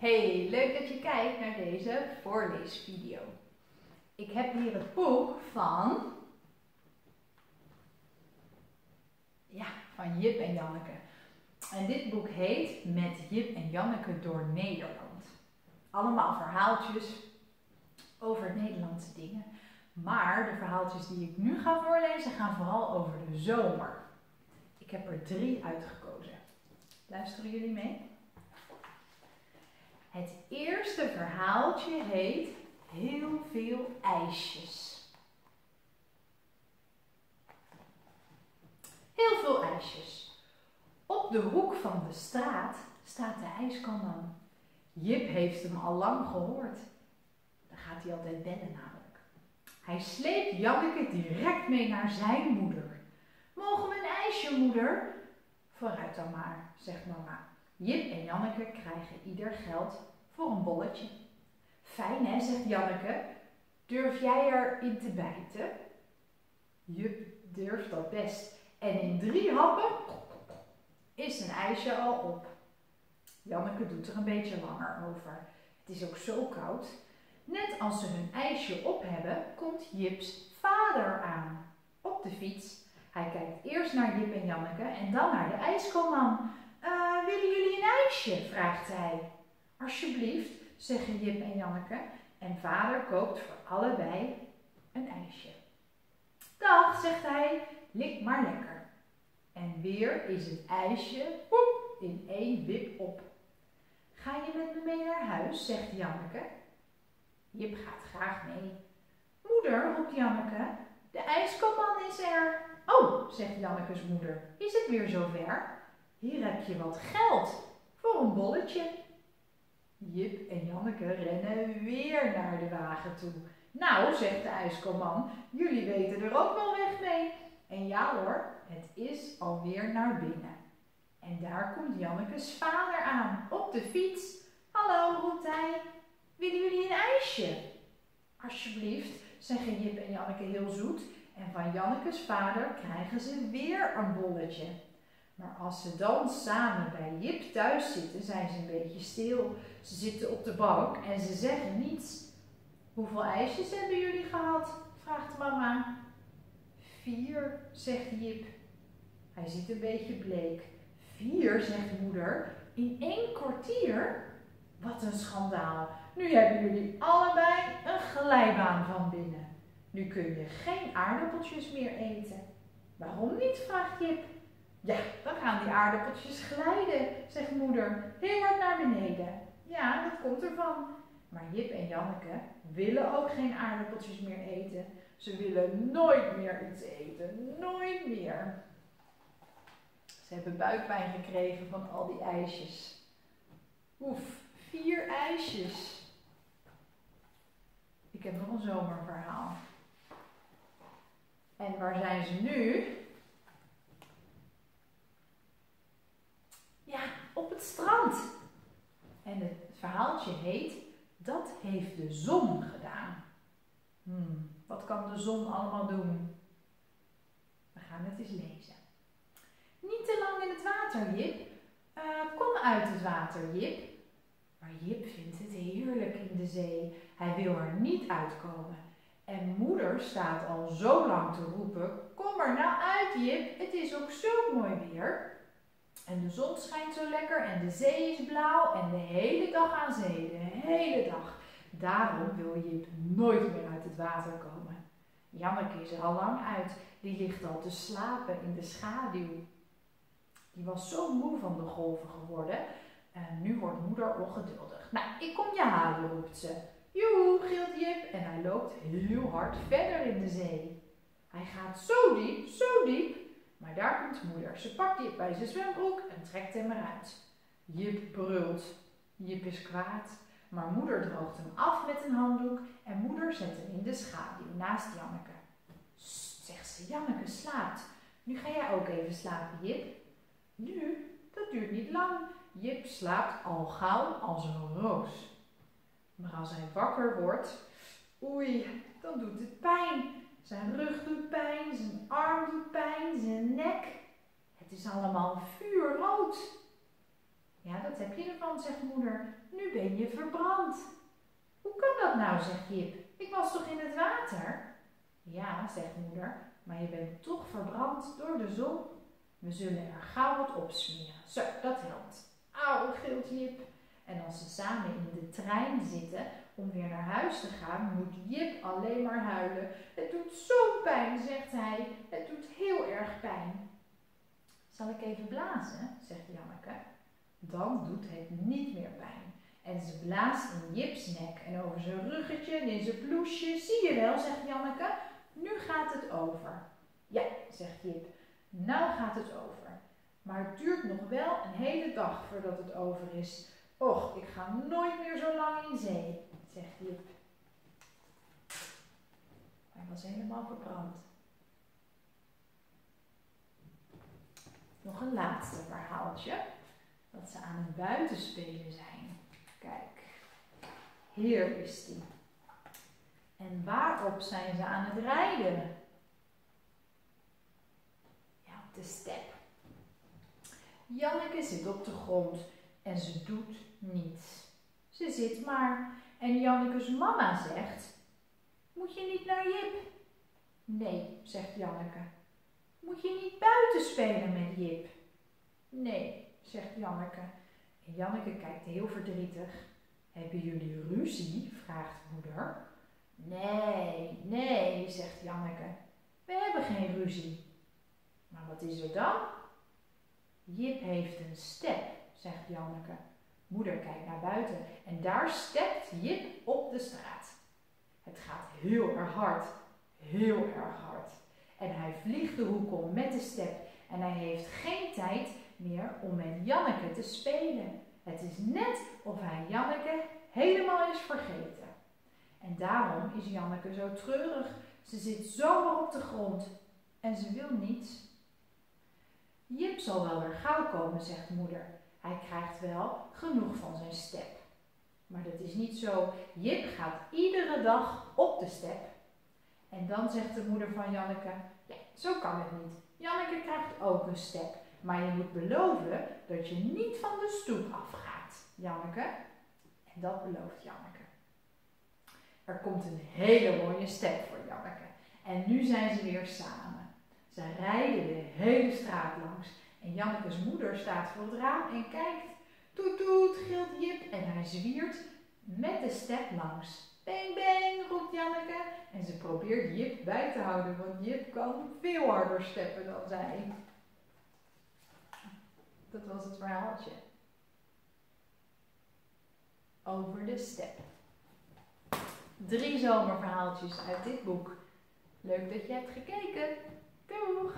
Hey, leuk dat je kijkt naar deze voorleesvideo. Ik heb hier het boek van, ja, van Jip en Janneke. En dit boek heet Met Jip en Janneke door Nederland. Allemaal verhaaltjes over Nederlandse dingen. Maar de verhaaltjes die ik nu ga voorlezen gaan vooral over de zomer. Ik heb er drie uitgekozen. Luisteren jullie mee? Het eerste verhaaltje heet Heel veel ijsjes. Heel veel ijsjes. Op de hoek van de straat staat de ijskanman. Jip heeft hem al lang gehoord. Dan gaat hij altijd bellen namelijk. Hij sleept Janneke direct mee naar zijn moeder. Mogen we een ijsje, moeder? Vooruit dan maar, zegt mama. Jip en Janneke krijgen ieder geld voor een bolletje. Fijn hè, zegt Janneke. Durf jij erin te bijten? Jip durft dat best. En in drie happen is een ijsje al op. Janneke doet er een beetje langer over. Het is ook zo koud. Net als ze hun ijsje op hebben, komt Jips vader aan. Op de fiets. Hij kijkt eerst naar Jip en Janneke en dan naar de ijskomman. Willen jullie een ijsje? vraagt hij. Alsjeblieft, zeggen Jip en Janneke. En vader koopt voor allebei een ijsje. Dag, zegt hij, lik maar lekker. En weer is het ijsje woep, in één wip op. Ga je met me mee naar huis, zegt Janneke. Jip gaat graag mee. Moeder, roept Janneke, de ijskoman is er. Oh, zegt Janneke's moeder, is het weer zover? Hier heb je wat geld voor een bolletje. Jip en Janneke rennen weer naar de wagen toe. Nou, zegt de ijskomman, jullie weten er ook wel weg mee. En ja hoor, het is alweer naar binnen. En daar komt Janneke's vader aan, op de fiets. Hallo, roept hij. Willen jullie een ijsje? Alsjeblieft, zeggen Jip en Janneke heel zoet. En van Janneke's vader krijgen ze weer een bolletje. Maar als ze dan samen bij Jip thuis zitten, zijn ze een beetje stil. Ze zitten op de bank en ze zeggen niets. Hoeveel ijsjes hebben jullie gehad? vraagt mama. Vier, zegt Jip. Hij ziet een beetje bleek. Vier, zegt moeder. In één kwartier? Wat een schandaal. Nu hebben jullie allebei een glijbaan van binnen. Nu kun je geen aardappeltjes meer eten. Waarom niet? vraagt Jip. Ja, dan gaan die aardappeltjes glijden, zegt moeder, heel hard naar beneden. Ja, dat komt ervan. Maar Jip en Janneke willen ook geen aardappeltjes meer eten. Ze willen nooit meer iets eten. Nooit meer. Ze hebben buikpijn gekregen van al die ijsjes. Oef, vier ijsjes. Ik heb nog een zomerverhaal. En waar zijn ze nu? Ja, op het strand. En het verhaaltje heet Dat heeft de zon gedaan. Hmm, wat kan de zon allemaal doen? We gaan het eens lezen. Niet te lang in het water, Jip. Uh, kom uit het water, Jip. Maar Jip vindt het heerlijk in de zee. Hij wil er niet uitkomen. En moeder staat al zo lang te roepen: Kom er nou uit, Jip. Het is ook zo mooi weer. En de zon schijnt zo lekker en de zee is blauw en de hele dag aan zee, de hele dag. Daarom wil Jip nooit meer uit het water komen. Janneke is er al lang uit, die ligt al te slapen in de schaduw. Die was zo moe van de golven geworden en nu wordt moeder ongeduldig. Nou, ik kom je halen, roept ze. Joe, gilt Jip en hij loopt heel hard verder in de zee. Hij gaat zo diep, zo diep maar daar komt moeder. Ze pakt Jip bij zijn zwembroek en trekt hem eruit. Jip brult. Jip is kwaad. Maar moeder droogt hem af met een handdoek en moeder zet hem in de schaduw naast Janneke. Zegt ze, Janneke slaapt. Nu ga jij ook even slapen, Jip. Nu? Dat duurt niet lang. Jip slaapt al gauw als een roos. Maar als hij wakker wordt, oei, dan doet het pijn. Zijn rug doet pijn, zijn arm doet pijn. Het is allemaal vuurrood. Ja, dat heb je ervan, zegt moeder. Nu ben je verbrand. Hoe kan dat nou, zegt Jip. Ik was toch in het water? Ja, zegt moeder, maar je bent toch verbrand door de zon. We zullen er gauw wat opsmeren. Zo, dat helpt. Auw, gilt Jip. En als ze samen in de trein zitten om weer naar huis te gaan, moet Jip alleen maar huilen. Het doet zo pijn, zegt hij. Het doet heel erg pijn. Zal ik even blazen, zegt Janneke. Dan doet het niet meer pijn. En ze blaast in Jips nek en over zijn ruggetje en in zijn bloesje. Zie je wel, zegt Janneke. Nu gaat het over. Ja, zegt Jip. Nou gaat het over. Maar het duurt nog wel een hele dag voordat het over is. Och, ik ga nooit meer zo lang in zee, zegt Jip. Hij was helemaal verbrand. Nog een laatste verhaaltje. Dat ze aan het buitenspelen zijn. Kijk, hier is die. En waarop zijn ze aan het rijden? Ja, op de step. Janneke zit op de grond en ze doet niets. Ze zit maar en Janneke's mama zegt: Moet je niet naar Jip? Nee, zegt Janneke. Moet je niet buiten spelen met Jip? Nee, zegt Janneke. En Janneke kijkt heel verdrietig. Hebben jullie ruzie? vraagt moeder. Nee, nee, zegt Janneke. We hebben geen ruzie. Maar wat is er dan? Jip heeft een step, zegt Janneke. Moeder kijkt naar buiten en daar stept Jip op de straat. Het gaat heel erg hard, heel erg hard. En hij vliegt de hoek om met de step en hij heeft geen tijd meer om met Janneke te spelen. Het is net of hij Janneke helemaal is vergeten. En daarom is Janneke zo treurig. Ze zit zomaar op de grond en ze wil niets. Jip zal wel weer gauw komen, zegt moeder. Hij krijgt wel genoeg van zijn step. Maar dat is niet zo. Jip gaat iedere dag op de step. En dan zegt de moeder van Janneke, ja, zo kan het niet. Janneke krijgt ook een step. Maar je moet beloven dat je niet van de stoep afgaat, Janneke. En dat belooft Janneke. Er komt een hele mooie step voor Janneke. En nu zijn ze weer samen. Ze rijden de hele straat langs. En Janneke's moeder staat voor het raam en kijkt. Toet toet, gilt Jip en hij zwiert met de step langs. Bang bang, roept Janneke. En ze probeert Jip bij te houden, want Jip kan veel harder steppen dan zij. Dat was het verhaaltje. Over de step. Drie zomerverhaaltjes uit dit boek. Leuk dat je hebt gekeken. Doeg!